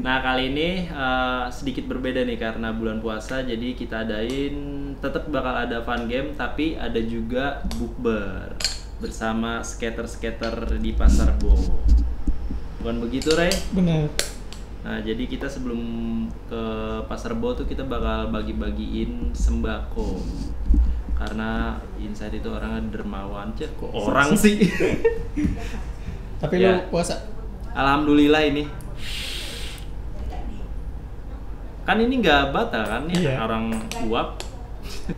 Nah kali ini eh, sedikit berbeda nih karena bulan puasa, jadi kita adain tetap bakal ada fun game, tapi ada juga bukber bersama skater-skater di Pasar Bo. Bukan begitu, Rey? Bener. Nah, jadi kita sebelum ke Pasar Bo tuh kita bakal bagi-bagiin sembako. Karena Inside itu orangnya dermawan, Cek, kok orang sih? Tapi Ya. lu puasa? Alhamdulillah ini. Kan ini nggak batal kan ya Iya. orang uap.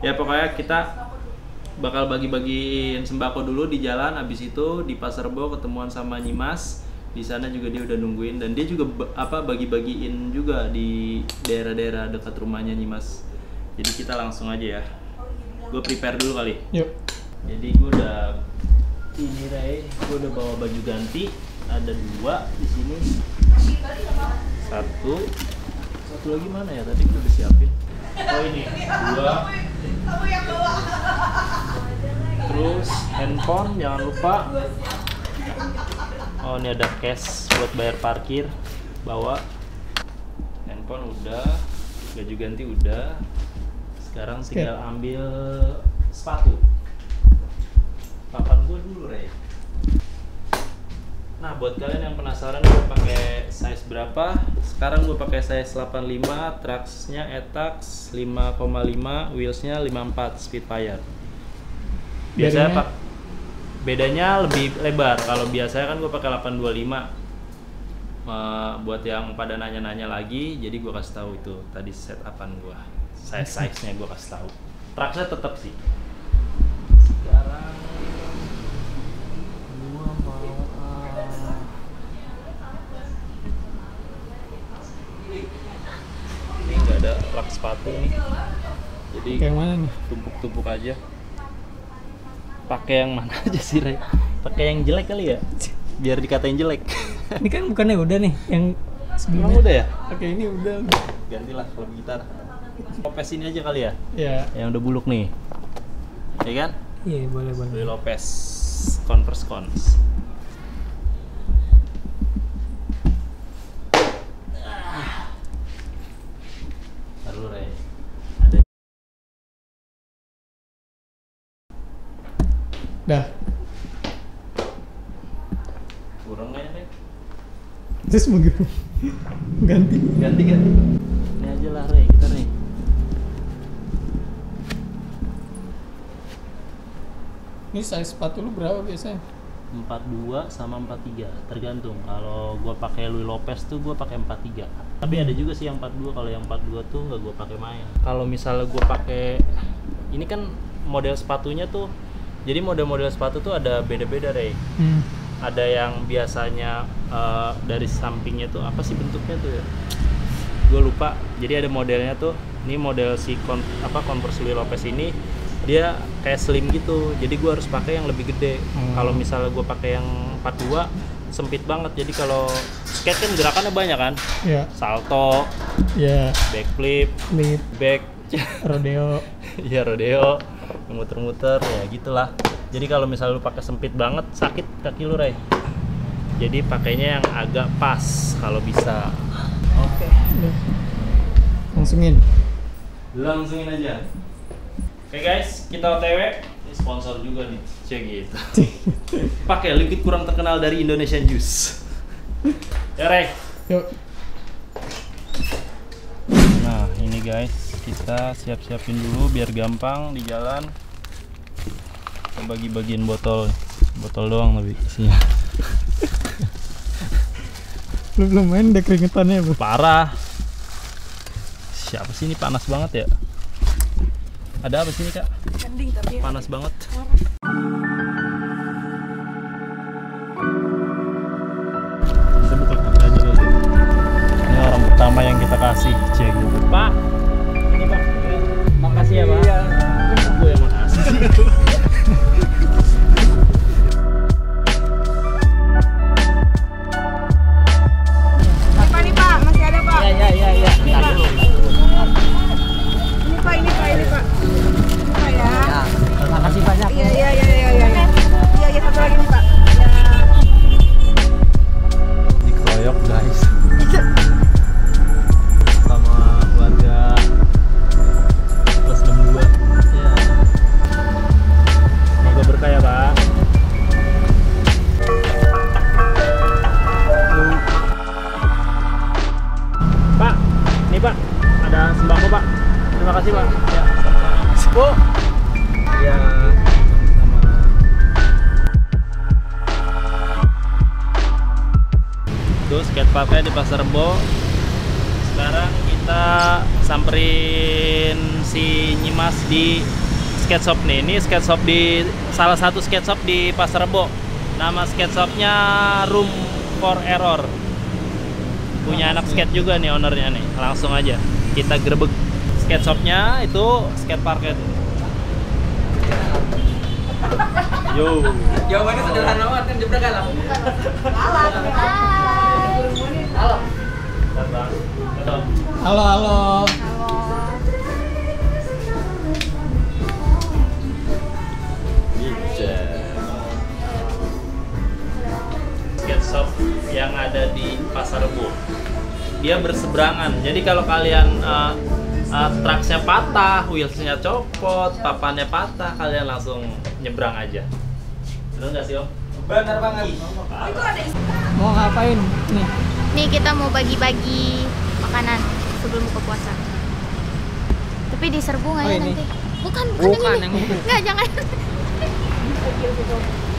ya pokoknya kita bakal bagi-bagiin sembako dulu di jalan habis itu di Pasar Bo ketemuan sama Nyimas. Di sana juga dia udah nungguin dan dia juga apa bagi-bagiin juga di daerah-daerah dekat rumahnya Nyimas. Jadi kita langsung aja ya. Gue prepare dulu kali. Yuk. Jadi gue udah ini Ray, gue udah bawa baju ganti. Ada dua di sini. Satu, satu lagi mana ya? Tadi gue udah siapin. Oh ini dua. Terus handphone jangan lupa. Oh ini ada cash buat bayar parkir. Bawa. Handphone udah, baju ganti udah. Sekarang tinggal ambil sepatu. Papan gue dulu, Rey. Nah, buat kalian yang penasaran gue pakai size berapa? Sekarang gue pakai size 85, tracksnya Etax 5,5, wheelsnya 54 Speedfire. Biasanya Bedanya? pak bedanya lebih lebar. Kalau biasanya kan gue pakai 825. Eh, buat yang pada nanya-nanya lagi, jadi gue kasih tahu itu tadi setapan gue, size size nya gue kasih tahu. Tracksnya tetap sih. Sekarang gua mau ah, ini nggak ada rak sepatu nih, jadi Kayak mana nih? tumpuk-tumpuk aja. Pakai yang mana aja sih, Rey? Pakai yang jelek kali ya? Biar dikatain jelek. Ini kan bukannya udah nih yang sebelumnya. Emang udah ya? Oke, ini udah. Gantilah kalau gitar. Lopez ini aja kali ya? Ya. Yang udah buluk nih. Ya kan? Iya, boleh boleh. Lopez Converse Cons. Taruh Ray. Ada Dah. kurang ya Ray? Terus mau gitu. ganti. Ganti ganti. Ini aja lah Ray, kita nih. Ini size sepatu lu berapa biasanya? 42 sama 43 tergantung kalau gua pakai Louis Lopez tuh gua pakai 43 tapi ada juga sih yang 42 kalau yang 42 tuh nggak gua pakai main kalau misalnya gua pakai ini kan model sepatunya tuh jadi model-model sepatu tuh ada beda-beda Rey Hmm. ada yang biasanya eh, dari sampingnya tuh apa sih bentuknya tuh ya gue lupa jadi ada modelnya tuh ini model si kon, apa Converse Louis Lopez ini dia kayak slim gitu jadi gue harus pakai yang lebih gede Hmm. kalau misalnya gue pakai yang 42 sempit banget jadi kalau skate kan gerakannya banyak kan Ya. salto Ya. backflip Flip. back Rodeo. ya rodeo muter-muter ya gitulah. Jadi kalau misalnya lu pakai sempit banget sakit kaki lu Ray. Jadi pakainya yang agak pas kalau bisa. Oke. Udah. Langsungin. langsungin aja. Oke guys kita otw ini sponsor juga nih. Cek gitu pakai liquid kurang terkenal dari Indonesian Juice. Ya Ray. Yuk. Nah, ini guys, kita siap-siapin dulu biar gampang di jalan. Kita bagi-bagiin botol, botol doang tapi isinya. Lu belum main udah keringetannya, Bu. Parah. Siapa sih ini panas banget ya? Ada apa sih ini kak? Panas banget. Kita buka kamera aja dulu. Ini orang pertama yang kita kasih, cek Pak. Ini pak. Makasih ya pak. Gue yang makasih. Makasih Pak. Ya, sama-sama. Bu. Ya, sama-sama. Itu skateparknya di Pasar Rebo. Sekarang kita samperin si Nyimas di skate shop nih. Ini skate shop di salah satu skate shop di Pasar Rebo. Nama skate shopnya Room for Error. Punya anak skate juga nih ownernya nih. Langsung aja kita grebek skate shopnya itu skate parknya tuh. Yo. Jawabannya sederhana banget kan jebrak kalah. Halo, halo. skate shop yang ada di Pasar Rebo. Dia berseberangan. Jadi kalau kalian uh, uh, trucksnya patah, wheelsnya copot, papannya patah, kalian langsung nyebrang aja. Bener nggak sih om? Benar banget. Mau ngapain nih? Nih kita mau bagi-bagi makanan sebelum buka puasa. Tapi diserbu nggak Oh, ya ini? nanti? Bukan, bukan, Bukan, yang ini. Nggak, jangan.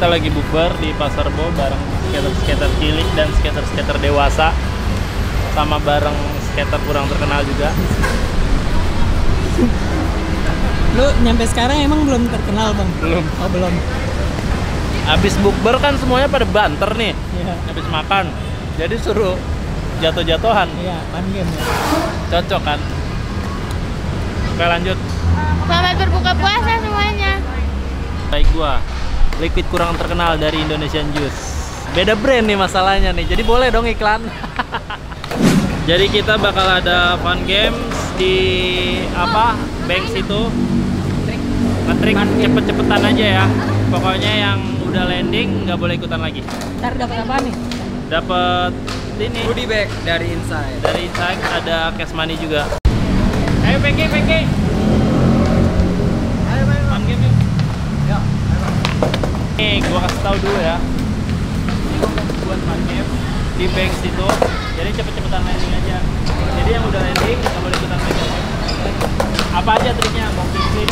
kita lagi bukber di Pasar Bo bareng skater-skater cilik dan skater-skater dewasa sama bareng skater kurang terkenal juga. Lu nyampe sekarang emang belum terkenal bang? Belum. Oh belum. Habis bukber kan semuanya pada banter nih. Iya. Habis makan. Jadi suruh jatuh-jatuhan. Iya, fun game ya. Cocok kan? Oke lanjut. Selamat berbuka puasa semuanya. Baik gua. Liquid kurang terkenal dari Indonesian Juice. Beda brand nih masalahnya nih. Jadi boleh dong iklan. Jadi kita bakal ada fun games di apa? Banks itu. Ngetrik cepet-cepetan aja ya. Pokoknya yang udah landing nggak boleh ikutan lagi. Ntar dapat apa nih? Dapat ini Goodie bag dari inside. dari Insight ada cash money juga. Ayo PK PK. Ayo main fun game yuk. Nih, gua kasih tahu dulu ya. Ini gua buat game di Banks itu. Jadi cepet-cepetan landing aja. Jadi yang udah landing nggak boleh ikutan game. Apa aja triknya? Mau flip.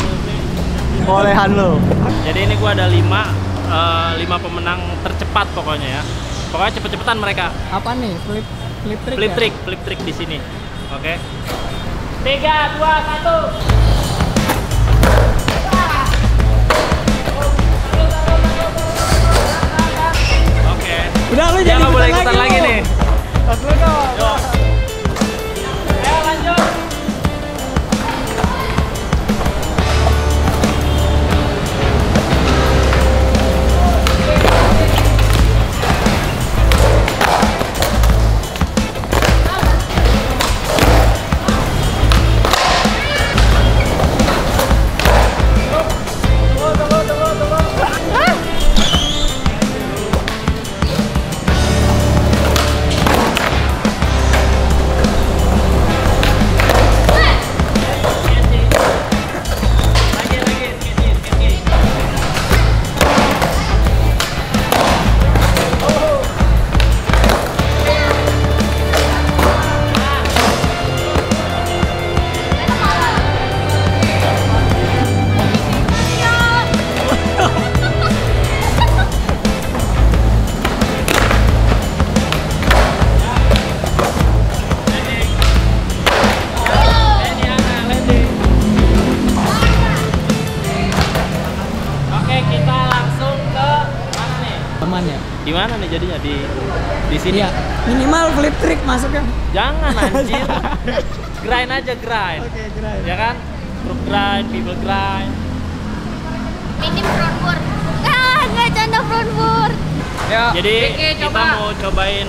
Bolehan lo. Jadi ini gua ada lima eh, lima pemenang tercepat pokoknya ya. Pokoknya cepet-cepetan mereka. Apa nih? Flip flip trick. Flip ya? trick, flip trick di sini. Oke. Tiga, dua, satu. Oke. Udah lu nggak boleh ikutan lagi lu. nih. Tas lu dong. Jadinya? Di di sini. Iya. Minimal flip trick masuknya. Jangan anjir. grind aja grind. Oke, keren. Ya kan? Group grind, people grind. Minim frontboard. Ah, nggak canda frontboard. Ya. Jadi PK, kita coba. mau cobain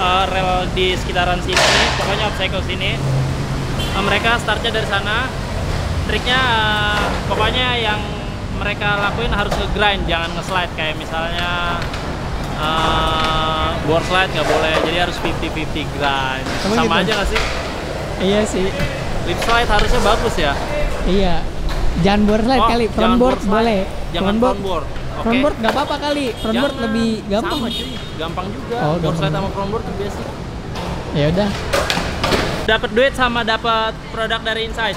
uh, rel di sekitaran sini, pokoknya obstacle sini. Uh, mereka startnya dari sana. Triknya uh, pokoknya yang mereka lakuin harus nge-grind, jangan nge-slide kayak misalnya uh, board slide nggak boleh, jadi harus 50-50 grind. Emang Sama gitu? aja nggak sih? Iya sih. Lip slide harusnya bagus ya. Iya. Jangan board slide Oh, kali. jangan Front board board boleh. Jangan Front board. board. Oke. Front board nggak apa-apa kali. Front board Jangan. lebih gampang. Sama cuy, gampang juga. Oh, board gampang. slide sama front board tuh basic. Ya udah. Dapat duit sama dapat produk dari Insight.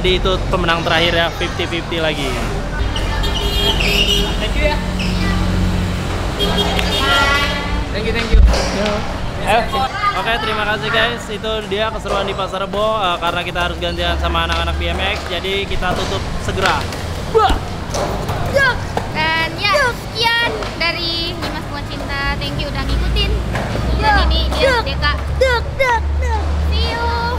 jadi itu pemenang terakhir ya 50-50 lagi thank you ya thank you thank you Eh, Oke, okay, terima kasih guys. Itu dia keseruan di Pasar Bo uh, eh, karena kita harus gantian sama anak-anak BMX. Jadi kita tutup segera. Bah! Dan ya, sekian dari Dimas Buat Cinta. Thank you udah ngikutin. Dan ini dia Deka. See you.